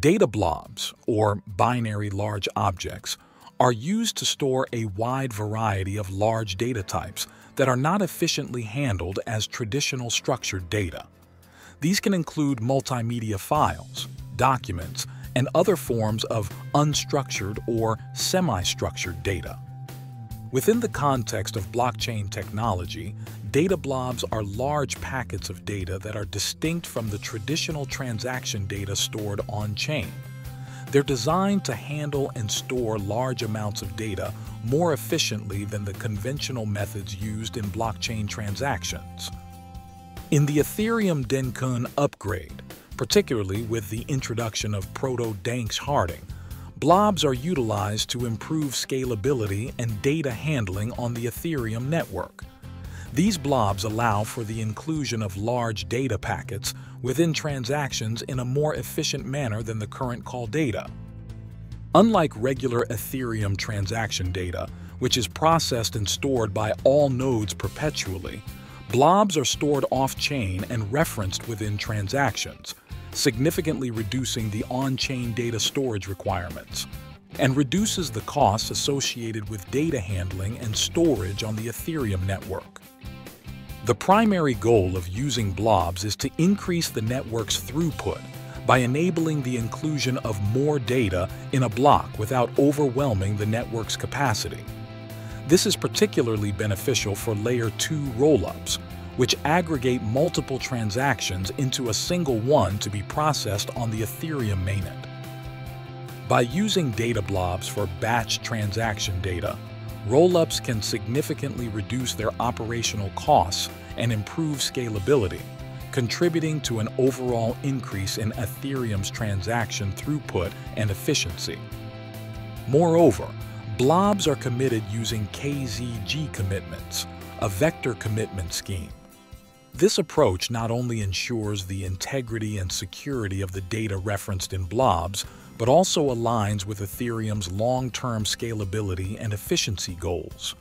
Data blobs, or binary large objects, are used to store a wide variety of large data types that are not efficiently handled as traditional structured data. These can include multimedia files, documents, and other forms of unstructured or semi-structured data. Within the context of blockchain technology, data blobs are large packets of data that are distinct from the traditional transaction data stored on-chain. They're designed to handle and store large amounts of data more efficiently than the conventional methods used in blockchain transactions. In the Ethereum Dencun upgrade, particularly with the introduction of Proto Danksharding, blobs are utilized to improve scalability and data handling on the Ethereum network. These blobs allow for the inclusion of large data packets within transactions in a more efficient manner than the current call data. Unlike regular Ethereum transaction data, which is processed and stored by all nodes perpetually, blobs are stored off-chain and referenced within transactions, significantly reducing the on-chain data storage requirements, and reduces the costs associated with data handling and storage on the Ethereum network. The primary goal of using blobs is to increase the network's throughput by enabling the inclusion of more data in a block without overwhelming the network's capacity. This is particularly beneficial for Layer 2 rollups, which aggregate multiple transactions into a single one to be processed on the Ethereum mainnet. By using data blobs for batch transaction data, rollups can significantly reduce their operational costs and improve scalability, contributing to an overall increase in Ethereum's transaction throughput and efficiency. Moreover, blobs are committed using KZG commitments, a vector commitment scheme. This approach not only ensures the integrity and security of the data referenced in blobs, but also aligns with Ethereum's long-term scalability and efficiency goals.